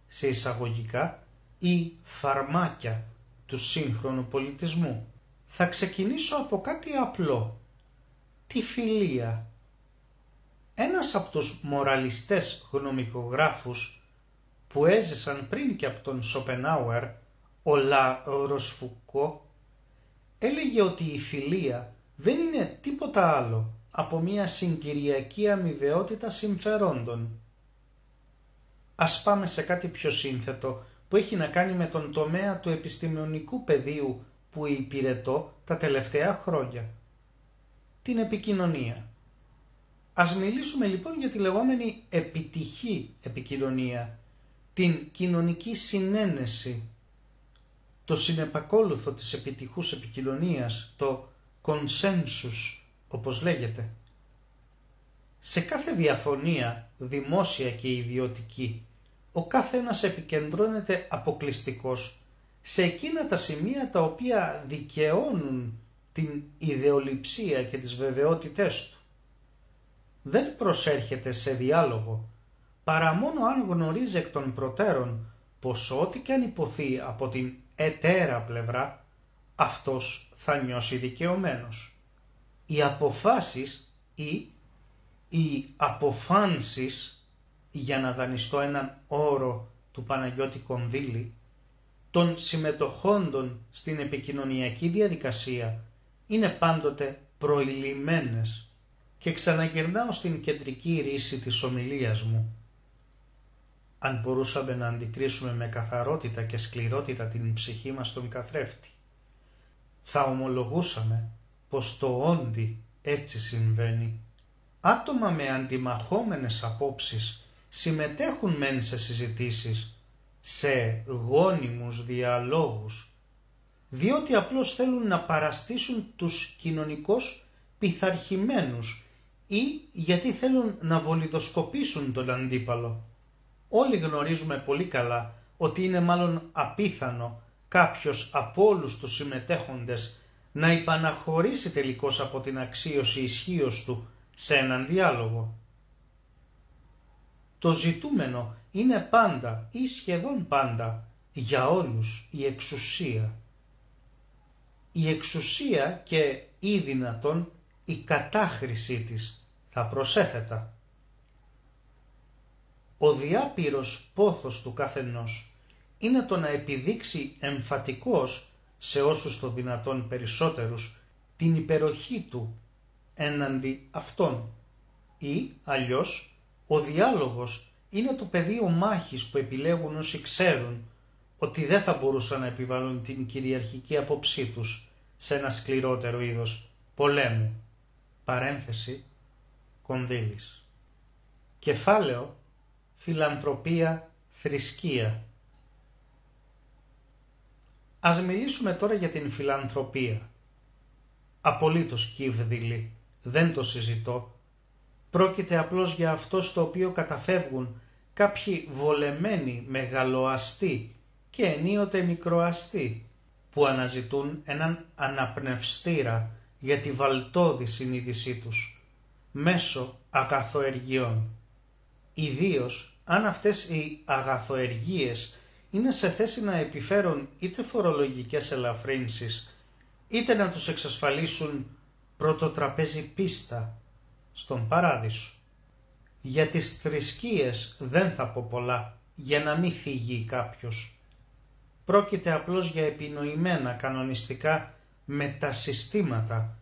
σε εισαγωγικά, ή φαρμάκια του σύγχρονου πολιτισμού. Θα ξεκινήσω από κάτι απλό. Τη φιλία. Ένας από τους μοραλιστές γνωμικογράφους που έζησαν πριν και από τον Σοπενάουερ, ο Λα Ροσφουκό, έλεγε ότι η φιλία δεν είναι τίποτα άλλο από μια συγκυριακή αμοιβαιότητα συμφερόντων. Ας πάμε σε κάτι πιο σύνθετο που έχει να κάνει με τον τομέα του επιστημονικού πεδίου που υπηρετώ τα τελευταία χρόνια. Την επικοινωνία. Ας μιλήσουμε λοιπόν για τη λεγόμενη επιτυχή επικοινωνία, την κοινωνική συνένεση, το συνεπακόλουθο της επιτυχούς επικοινωνίας, το consensus όπως λέγεται. Σε κάθε διαφωνία, δημόσια και ιδιωτική, ο κάθε ένας επικεντρώνεται αποκλειστικός σε εκείνα τα σημεία τα οποία δικαιώνουν την ιδεολειψία και τις βεβαιότητές του. Δεν προσέρχεται σε διάλογο, παρά μόνο αν γνωρίζει εκ των προτέρων πως ό,τι και αν υποθεί από την ετέρα πλευρά, αυτός θα νιώσει δικαιωμένος. Οι αποφάσεις ή οι αποφάνσεις, για να δανειστώ έναν όρο του Παναγιώτη Κονδύλη, των συμμετοχόντων στην επικοινωνιακή διαδικασία είναι πάντοτε προηλημένες και ξαναγυρνάω στην κεντρική ρίση της ομιλίας μου. Αν μπορούσαμε να αντικρίσουμε με καθαρότητα και σκληρότητα την ψυχή μας στον καθρέφτη, θα ομολογούσαμε πως το όντι έτσι συμβαίνει. Άτομα με αντιμαχόμενες απόψεις συμμετέχουν μεν σε συζητήσεις, σε γόνιμους διαλόγους, διότι απλώς θέλουν να παραστήσουν τους κοινωνικούς πειθαρχημένους ή γιατί θέλουν να βολιδοσκοπήσουν τον αντίπαλο. Όλοι γνωρίζουμε πολύ καλά ότι είναι μάλλον απίθανο κάποιος από όλους τους συμμετέχοντες να υπαναχωρήσει τελικώς από την αξίωση ισχύως του σε έναν διάλογο. Το ζητούμενο είναι πάντα ή σχεδόν πάντα για όλους η εξουσία. Η εξουσία και ή δυνατόν η κατάχρησή της θα προσέθετα. Ο διάπειρος πόθος του καθενός είναι το να επιδείξει εμφατικός σε όσους το δυνατόν περισσότερους την υπεροχή του έναντι αυτών ή αλλιώς ο διάλογος είναι το πεδίο μάχης που επιλέγουν όσοι ξέρουν ότι δεν θα μπορούσαν να επιβάλλουν την κυριαρχική απόψή τους σε ένα σκληρότερο είδος πολέμου. Παρένθεση Κονδύλης. Κεφάλαιο Φιλανθρωπία Θρησκεία Ας μιλήσουμε τώρα για την φιλανθρωπία. Απολύτως κύβδηλη, δεν το συζητώ. Πρόκειται απλώς για αυτό στο οποίο καταφεύγουν κάποιοι βολεμένοι μεγαλοαστοί και ενίοτε μικροαστοί που αναζητούν έναν αναπνευστήρα για τη βαλτόδη συνείδησή τους μέσω αγαθοεργειών. Ιδίως αν αυτές οι αγαθοεργίες είναι σε θέση να επιφέρουν είτε φορολογικές ελαφρύνσεις, είτε να τους εξασφαλίσουν πρωτοτραπέζι πίστα στον παράδεισο. Για τις θρησκείες δεν θα πω πολλά, για να μην θυγεί κάποιος. Πρόκειται απλώς για επινοημένα κανονιστικά μετασυστήματα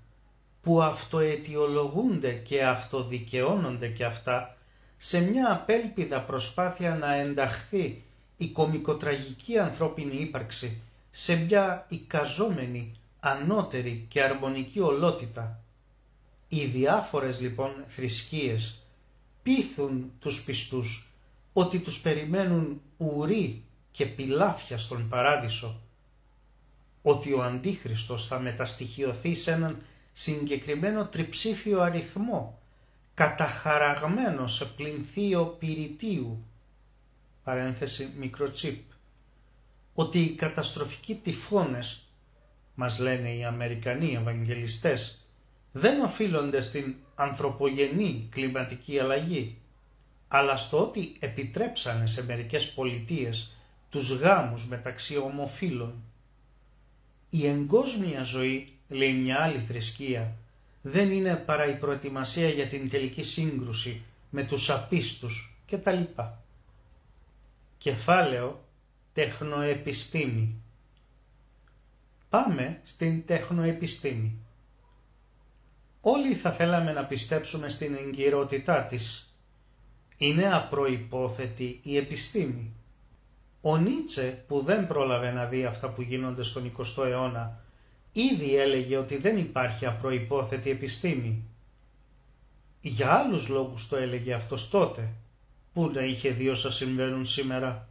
που αυτοαιτιολογούνται και αυτοδικαιώνονται και αυτά σε μια απέλπιδα προσπάθεια να ενταχθεί η κομικοτραγική ανθρώπινη ύπαρξη σε μια εικαζόμενη, ανώτερη και αρμονική ολότητα. Οι διάφορες λοιπόν θρησκείες πείθουν τους πιστούς ότι τους περιμένουν ουροί και πιλάφια στον παράδεισο, ότι ο Αντίχριστος θα μεταστοιχειωθεί σε έναν συγκεκριμένο τριψήφιο αριθμό, καταχαραγμένος σε πληνθείο πυρητίου, παρένθεση μικροτσίπ, ότι οι καταστροφικοί τυφώνες, μας λένε οι Αμερικανοί Ευαγγελιστές, δεν οφείλονται στην ανθρωπογενή κλιματική αλλαγή, αλλά στο ότι επιτρέψανε σε μερικές πολιτείες τους γάμους μεταξύ ομοφύλων. Η εγκόσμια ζωή, λέει μια άλλη θρησκεία, δεν είναι παρά η προετοιμασία για την τελική σύγκρουση με τους απίστους κτλ. Κεφάλαιο Τεχνοεπιστήμη Πάμε στην τεχνοεπιστήμη. Όλοι θα θέλαμε να πιστέψουμε στην εγκυρότητά της. Είναι απροϋπόθετη η επιστήμη. Ο Νίτσε που δεν πρόλαβε να δει αυτά που γίνονται στον 20ο αιώνα ήδη έλεγε ότι δεν υπάρχει απροϋπόθετη επιστήμη. Για άλλους λόγους το έλεγε αυτός τότε, που να είχε δει όσα συμβαίνουν σήμερα.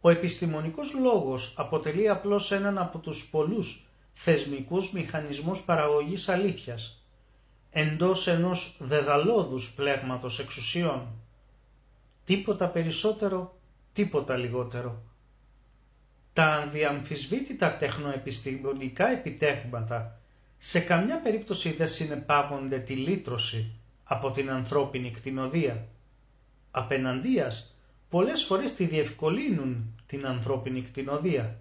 Ο επιστημονικός λόγος αποτελεί απλώς έναν από τους πολλούς θεσμικούς μηχανισμούς παραγωγής αλήθειας, εντός ενός δεδαλώδους πλέγματος εξουσιών. Τίποτα περισσότερο τίποτα λιγότερο. Τα ανδιαμφισβήτητα τεχνοεπιστημονικά επιτεύγματα σε καμιά περίπτωση δεν συνεπάγονται τη λύτρωση από την ανθρώπινη κτηνοδία. Απέναντίας, πολλές φορές τη διευκολύνουν την ανθρώπινη κτηνοδία.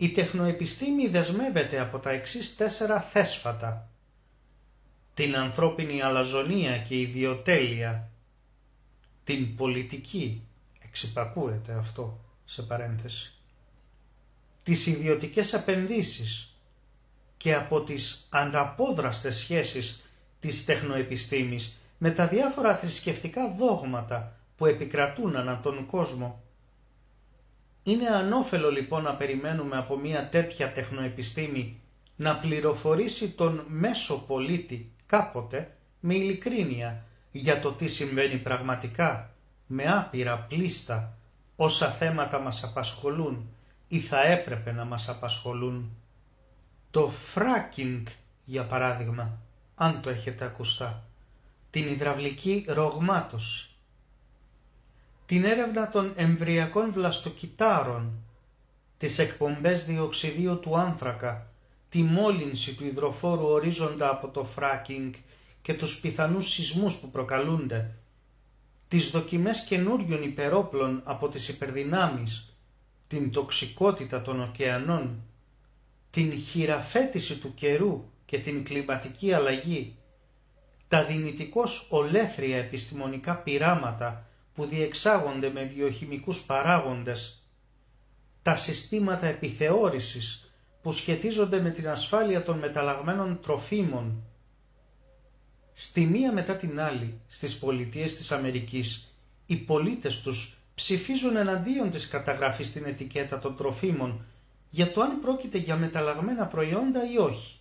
Η τεχνοεπιστήμη δεσμεύεται από τα εξής τέσσερα θέσφατα. Την ανθρώπινη αλαζονία και ιδιοτέλεια, την πολιτική, εξυπακούεται αυτό σε παρένθεση, τις ιδιωτικές επενδύσεις και από τις ανταπόδραστες σχέσεις της τεχνοεπιστήμης με τα διάφορα θρησκευτικά δόγματα που επικρατούν ανά τον κόσμο. Είναι ανώφελο λοιπόν να περιμένουμε από μια τέτοια τεχνοεπιστήμη να πληροφορήσει τον μέσο πολίτη κάποτε με ειλικρίνεια για το τι συμβαίνει πραγματικά με άπειρα πλήστα όσα θέματα μας απασχολούν ή θα έπρεπε να μας απασχολούν. Το fracking, για παράδειγμα, αν το έχετε ακουστά, την υδραυλική ρογμάτωση, την έρευνα των εμβριακών βλαστοκυτάρων, τις εκπομπές διοξιδίου του άνθρακα, τη μόλυνση του υδροφόρου ορίζοντα από το fracking και τους πιθανούς σεισμούς που προκαλούνται τις δοκιμές καινούριων υπερόπλων από τις υπερδυνάμεις, την τοξικότητα των ωκεανών, την χειραφέτηση του καιρού και την κλιματική αλλαγή, τα δυνητικώς ολέθρια επιστημονικά πειράματα που διεξάγονται με βιοχημικούς παράγοντες, τα συστήματα επιθεώρησης που σχετίζονται με την ασφάλεια των μεταλλαγμένων τροφίμων, Στη μία μετά την άλλη στις πολιτείες της Αμερικής οι πολίτες τους ψηφίζουν εναντίον της καταγραφής στην ετικέτα των τροφίμων για το αν πρόκειται για μεταλλαγμένα προϊόντα ή όχι.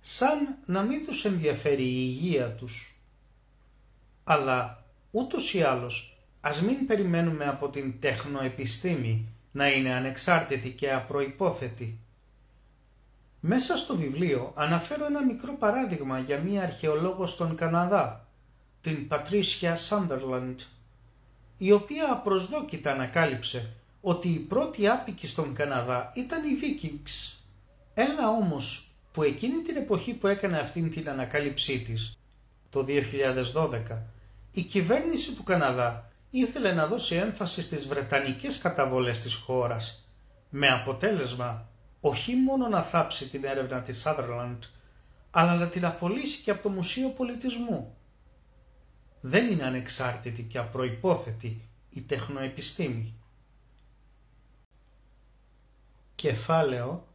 Σαν να μην τους ενδιαφέρει η υγεία τους. Αλλά ούτως ή άλλως ας μην περιμένουμε από την τεχνοεπιστήμη να είναι ανεξάρτητη και απροϋπόθετη. Μέσα στο βιβλίο αναφέρω ένα μικρό παράδειγμα για μία αρχαιολόγος στον Καναδά, την Πατρίσια Σάντερλαντ, η οποία απροσδόκητα ανακάλυψε ότι οι πρώτοι άπικοι στον Καναδά ήταν οι Vikings. Έλα όμως που εκείνη την εποχή που έκανε αυτήν την ανακάλυψή της, το 2012, η κυβέρνηση του Καναδά ήθελε να δώσει έμφαση στις βρετανικές καταβολές της χώρας, με αποτέλεσμα όχι μόνο να θάψει την έρευνα της Sutherland, αλλά να την απολύσει και από το Μουσείο Πολιτισμού. Δεν είναι ανεξάρτητη και απροϋπόθετη η τεχνοεπιστήμη. Κεφάλαιο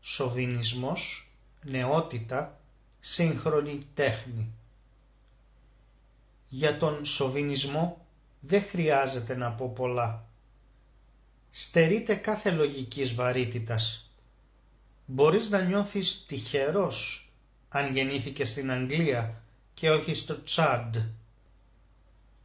Σοβινισμός, νεότητα, σύγχρονη τέχνη. Για τον σοβινισμό δεν χρειάζεται να πω πολλά. Στερείται κάθε λογικής βαρύτητας. Μπορείς να νιώθεις τυχερός αν γεννήθηκε στην Αγγλία και όχι στο Τσάντ.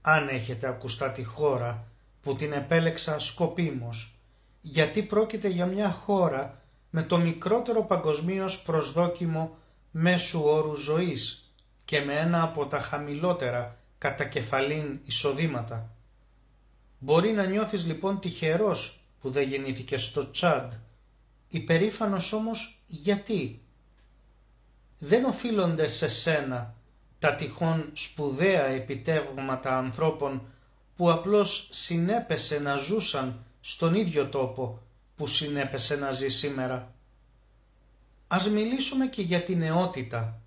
Αν έχετε ακουστά τη χώρα που την επέλεξα σκοπίμως, γιατί πρόκειται για μια χώρα με το μικρότερο παγκοσμίως προσδόκιμο μέσου όρου ζωής και με ένα από τα χαμηλότερα κατά κεφαλήν εισοδήματα. Μπορεί να νιώθεις λοιπόν τυχερός που δεν γεννήθηκες στο Τσάντ. Υπερήφανος όμως γιατί; Δεν οφείλονται σε σένα τα τυχόν σπουδαία επιτεύγματα ανθρώπων που απλώς συνέπεσε να ζούσαν στον ίδιο τόπο που συνέπεσε να ζει σήμερα. Ας μιλήσουμε και για την νεότητα.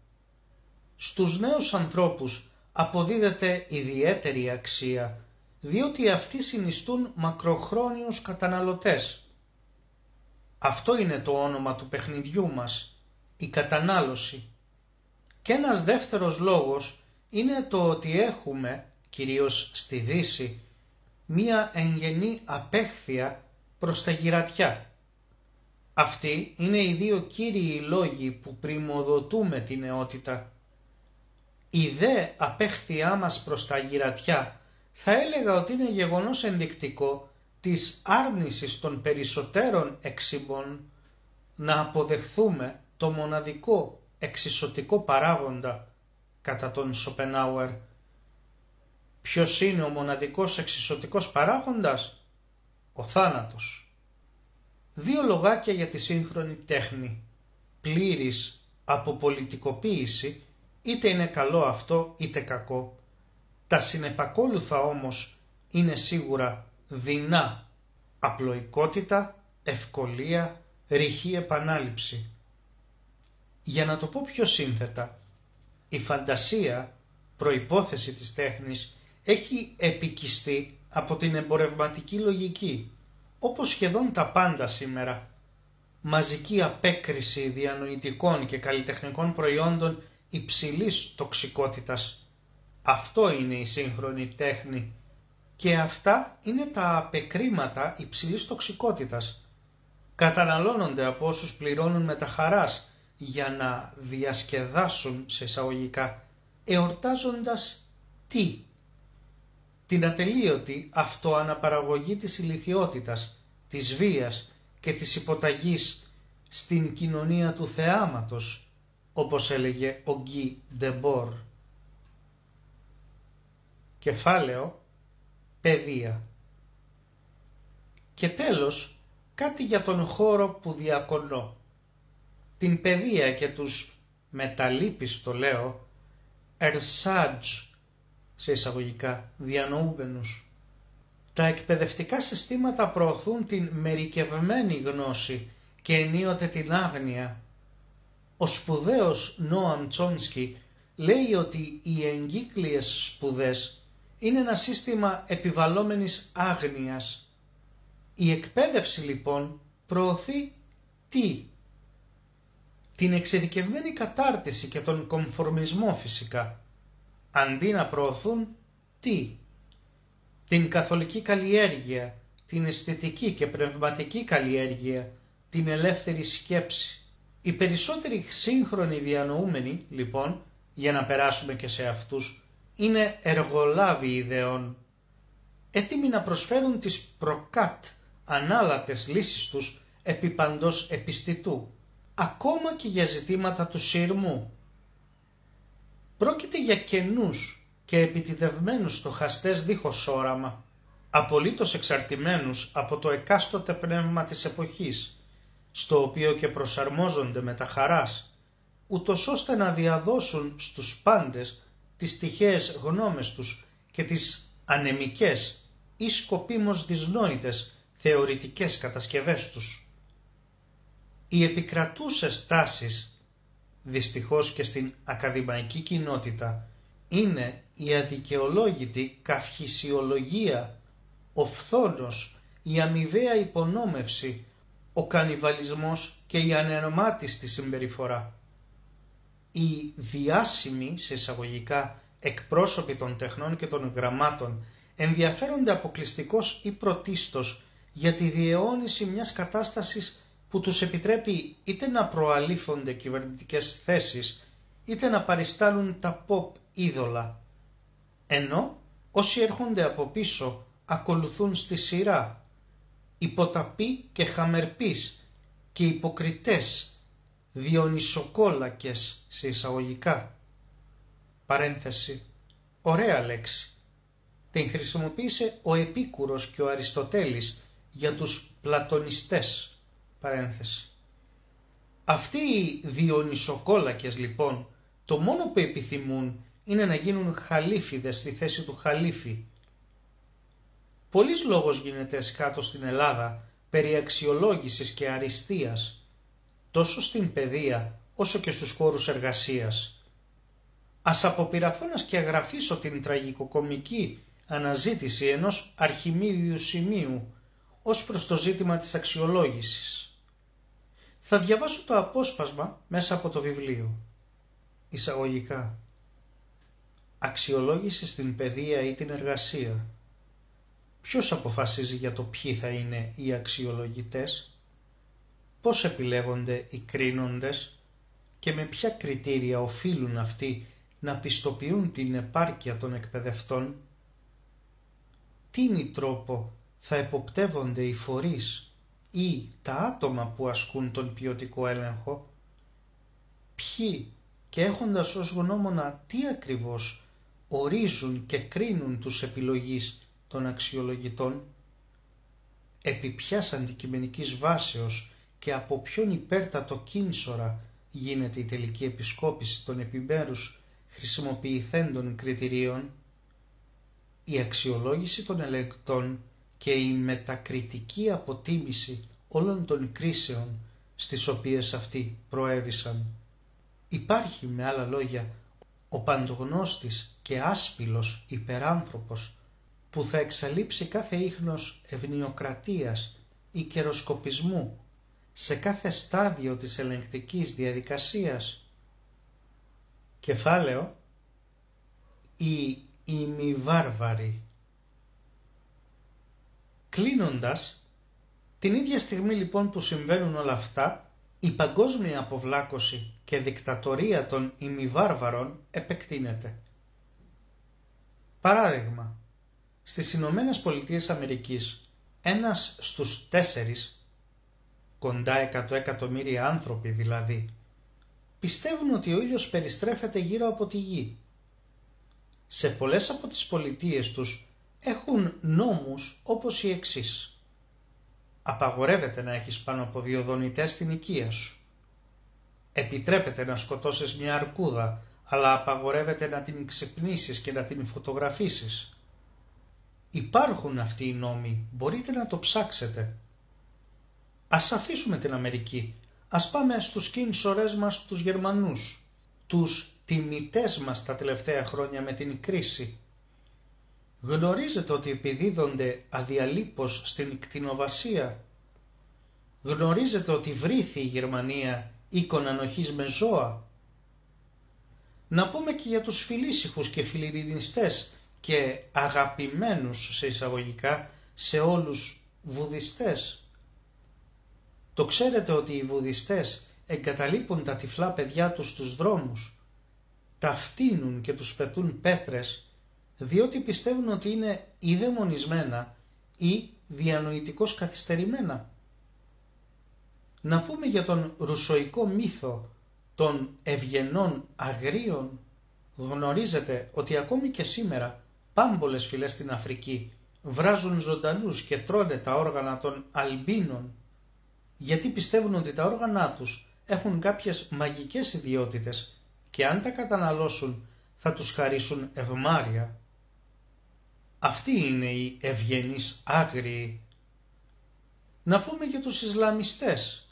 Στους νέους ανθρώπους αποδίδεται ιδιαίτερη αξία, διότι αυτοί συνιστούν μακροχρόνιους καταναλωτές. Αυτό είναι το όνομα του παιχνιδιού μας, η κατανάλωση. Και ένας δεύτερος λόγος είναι το ότι έχουμε, κυρίως στη Δύση, μία εγγενή απέχθεια προς τα γυρατιά. Αυτοί είναι οι δύο κύριοι λόγοι που πρημοδοτούμε τη νεότητα. Η δε απέχθειά μας προς τα γυρατιά θα έλεγα ότι είναι γεγονός ενδεικτικό της άρνησης των περισσότερων εξήμπων να αποδεχθούμε το μοναδικό εξισωτικό παράγοντα κατά τον Σοπενάουερ. Ποιος είναι ο μοναδικός εξισωτικός παράγοντας; Ο θάνατος. Δύο λογάκια για τη σύγχρονη τέχνη. Πλήρης αποπολιτικοποίηση είτε είναι καλό αυτό είτε κακό. Τα συνεπακόλουθα όμως είναι σίγουρα δεινά, απλοϊκότητα, ευκολία, ρηχή επανάληψη. Για να το πω πιο σύνθετα, η φαντασία, προϋπόθεση της τέχνης, έχει επικιστεί από την εμπορευματική λογική, όπως σχεδόν τα πάντα σήμερα. Μαζική απέκριση διανοητικών και καλλιτεχνικών προϊόντων υψηλής τοξικότητας. Αυτό είναι η σύγχρονη τέχνη και αυτά είναι τα απεκρίματα υψηλής τοξικότητας. Καταναλώνονται από όσους πληρώνουν με τα χαράς για να διασκεδάσουν σε εισαγωγικά, εορτάζοντας τι; Την ατελείωτη αυτοαναπαραγωγή της ηλικιότητας, της βίας και της υποταγής στην κοινωνία του θεάματος, όπως έλεγε ο Γκί Ντεμπόρ. Κεφάλαιο Παιδεία Και τέλος κάτι για τον χώρο που διακονώ. Την παιδεία και τους μεταλείπεις το λέω, ερσάτζ σε εισαγωγικά διανοούμενους. Τα εκπαιδευτικά συστήματα προωθούν την μερικευμένη γνώση και ενίοτε την άγνοια ο σπουδαίος Νόαμ Τσόνσκι λέει ότι οι εγκύκλειες σπουδές είναι ένα σύστημα επιβαλόμενης άγνοιας. Η εκπαίδευση λοιπόν προωθεί τι; Την εξειδικευμένη κατάρτιση και τον κομφορμισμό φυσικά. Αντί να προωθούν τι; την καθολική καλλιέργεια, την αισθητική και πνευματική καλλιέργεια, την ελεύθερη σκέψη. Οι περισσότεροι σύγχρονοι διανοούμενοι, λοιπόν, για να περάσουμε και σε αυτούς, είναι εργολάβοι ιδεών, έτοιμοι να προσφέρουν τις προκάτ ανάλατες λύσεις τους επί παντός επιστητού, ακόμα και για ζητήματα του σύρμου. Πρόκειται για κενούς και επιτιδευμένους στοχαστές δίχως όραμα, απολύτως εξαρτημένους από το εκάστοτε πνεύμα της εποχής, στο οποίο και προσαρμόζονται με τα χαράς, ούτως ώστε να διαδώσουν στους πάντες τις τυχαίες γνώμες τους και τις ανεμικές ή σκοπίμως δυσνόητες θεωρητικές κατασκευές τους. Οι επικρατούσες τάσεις, δυστυχώς και στην ακαδημαϊκή κοινότητα, είναι η αδικαιολόγητη καυχησιολογία, ο φθόνος, η αμοιβαία υπονόμευση, ο κανιβαλισμός και η ανερμάτιστη συμπεριφορά. Οι διάσημοι, σε εισαγωγικά, εκπρόσωποι των τεχνών και των γραμμάτων ενδιαφέρονται αποκλειστικώς ή πρωτίστως για τη διαιώνιση μιας κατάστασης που τους επιτρέπει είτε να προαλήφονται κυβερνητικές θέσεις είτε να παριστάνουν τα pop είδωλα. Ενώ όσοι έρχονται από πίσω ακολουθούν στη σειρά, υποταπεί και χαμερπείς και υποκριτές, διονυσοκόλακες σε εισαγωγικά. Παρένθεση. Ωραία λέξη. Την χρησιμοποίησε ο Επίκουρος και ο Αριστοτέλης για τους πλατωνιστές. Παρένθεση. Αυτοί οι διονυσοκόλακες λοιπόν το μόνο που επιθυμούν είναι να γίνουν χαλίφιδες στη θέση του χαλίφη. Πολλής λόγος γίνεται κάτω στην Ελλάδα περί αξιολόγησης και αριστείας, τόσο στην παιδεία όσο και στους χώρους εργασίας. Ας αποπειραθώ να σκιαγραφίσω την τραγικοκομική αναζήτηση ενός αρχιμίδιου σημείου ως προς το ζήτημα της αξιολόγησης. Θα διαβάσω το απόσπασμα μέσα από το βιβλίο. Εισαγωγικά. Αξιολόγηση στην παιδεία ή την εργασία. Ποιος αποφασίζει για το ποιοι θα είναι οι αξιολογητές, πώς επιλέγονται οι κρίνοντες; Και με ποια κριτήρια οφείλουν αυτοί να πιστοποιούν την επάρκεια των εκπαιδευτών; Τίνη τρόπο θα εποπτεύονται οι φορείς ή τα άτομα που ασκούν τον ποιοτικό έλεγχο, ποιοι και έχοντας ως γνώμονα τι ακριβώς ορίζουν και κρίνουν τους επιλογής των αξιολογητών, επί ποιας αντικειμενικής βάσεως και από ποιον υπέρτατο κίνσορα γίνεται η τελική επισκόπηση των επιμέρους χρησιμοποιηθέντων κριτηρίων, η αξιολόγηση των ελεγκτών και η μετακριτική αποτίμηση όλων των κρίσεων στις οποίες αυτοί προέβησαν. Υπάρχει με άλλα λόγια ο παντογνώστης και άσπυλος υπεράνθρωπος που θα εξαλείψει κάθε ίχνος ευνοιοκρατίας ή καιροσκοπισμού σε κάθε στάδιο της ελεγκτικής διαδικασίας. Κεφάλαιο η ημιβάρβαροι. Κλείνοντας, την ίδια στιγμή λοιπόν που συμβαίνουν όλα αυτά, η παγκόσμια αποβλάκωση και δικτατορία των ημιβάρβαρων επεκτείνεται. Παράδειγμα, στις Ηνωμένες Πολιτείες Αμερικής, ένας στους τέσσερις, κοντά εκατό εκατομμύρια άνθρωποι δηλαδή, πιστεύουν ότι ο ήλιος περιστρέφεται γύρω από τη γη σε πολλές από τις πολιτείες τους έχουν νόμους όπως οι εξής. Απαγορεύεται να έχεις πάνω από δύο δονητές στην οικία σου. Επιτρέπεται να σκοτώσεις μια αρκούδα, αλλά απαγορεύεται να την ξυπνήσεις και να την φωτογραφίσεις. Υπάρχουν αυτοί οι νόμοι, μπορείτε να το ψάξετε. Ας αφήσουμε την Αμερική, ας πάμε στους κίνσορές μας τους Γερμανούς, τους τιμητές μας τα τελευταία χρόνια με την κρίση. Γνωρίζετε ότι επιδίδονται αδιαλείπως στην κτηνοβασία; Γνωρίζετε ότι βρήθη η Γερμανία οίκον ανοχής με ζώα; Να πούμε και για τους φιλήσυχους και φιλιρινιστές και αγαπημένους σε εισαγωγικά σε όλους βουδιστές. Το ξέρετε ότι οι βουδιστές εγκαταλείπουν τα τυφλά παιδιά τους στους δρόμους, τα φτύνουν και τους πετούν πέτρες, διότι πιστεύουν ότι είναι ή δαιμονισμένα ή διανοητικώς καθυστερημένα. Να πούμε για τον ρουσοϊκό μύθο των ευγενών αγρίων. Γνωρίζετε ότι ακόμη και σήμερα πάμπολες φυλές στην Αφρική βράζουν ζωντανούς και τρώνε τα όργανα των αλμπίνων γιατί πιστεύουν ότι τα όργανα τους έχουν κάποιες μαγικές ιδιότητες και αν τα καταναλώσουν θα τους χαρίσουν ευμάρια. Αυτοί είναι οι ευγενείς άγριοι. Να πούμε για τους Ισλαμιστές.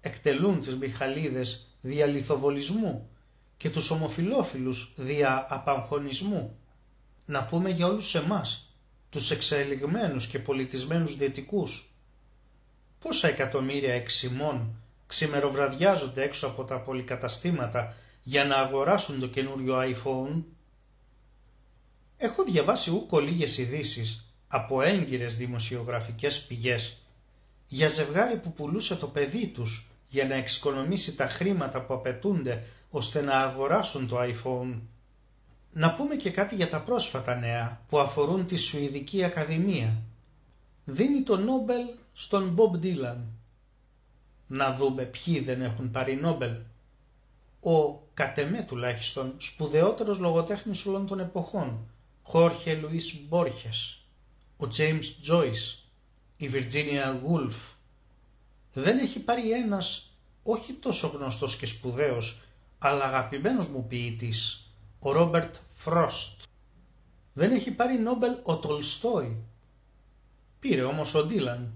Εκτελούν τις Μιχαλίδες δια λιθοβολισμού και τους ομοφιλόφιλους δια απαγχωνισμού. Να πούμε για όλους εμάς, τους εξελιγμένους και πολιτισμένους διετικούς. Πόσα εκατομμύρια εξημών ξημεροβραδιάζονται έξω από τα πολυκαταστήματα για να αγοράσουν το καινούριο iPhone; Έχω διαβάσει ούκο λίγες ειδήσεις από έγκυρες δημοσιογραφικές πηγές για ζευγάρι που πουλούσε το παιδί τους για να εξοικονομήσει τα χρήματα που απαιτούνται ώστε να αγοράσουν το iPhone. Να πούμε και κάτι για τα πρόσφατα νέα που αφορούν τη Σουηδική Ακαδημία. Δίνει το Νόμπελ στον Bob Dylan. Να δούμε ποιοι δεν έχουν πάρει Νόμπελ. Ο, κατ' εμέ τουλάχιστον, σπουδαιότερος λογοτέχνης όλων των εποχών, Χόρχε Λουίς Μπόρχες, ο James Joyce, η Virginia Woolf, δεν έχει πάρει ένας όχι τόσο γνωστός και σπουδαίος, αλλά αγαπημένος μου ποιητής, ο Ρόμπερτ Φρόστ. Δεν έχει πάρει Νόμπελ ο Τολστόι. Πήρε όμως ο Ντίλαν.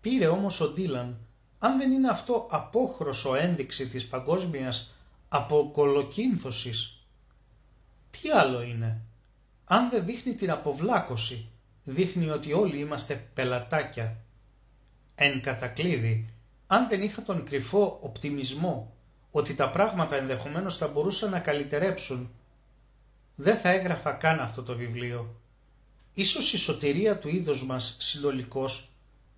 Πήρε όμως ο Ντίλαν. Αν δεν είναι αυτό απόχρωσο ένδειξη της παγκόσμιας αποκολοκύνθωσης, τι άλλο είναι; Αν δεν δείχνει την αποβλάκωση, δείχνει ότι όλοι είμαστε πελατάκια εν κατακλείδη, αν δεν είχα τον κρυφό οπτιμισμό ότι τα πράγματα ενδεχομένως θα μπορούσαν να καλυτερέψουν, δεν θα έγραφα καν αυτό το βιβλίο. Ίσως η σωτηρία του είδους μας συνολικώς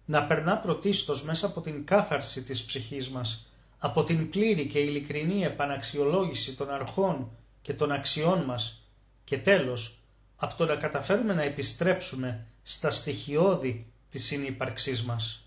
να περνά πρωτίστως μέσα από την κάθαρση της ψυχής μας, από την πλήρη και ειλικρινή επαναξιολόγηση των αρχών και των αξιών μας και τέλος από το να καταφέρουμε να επιστρέψουμε στα στοιχειώδη της συνύπαρξής μας.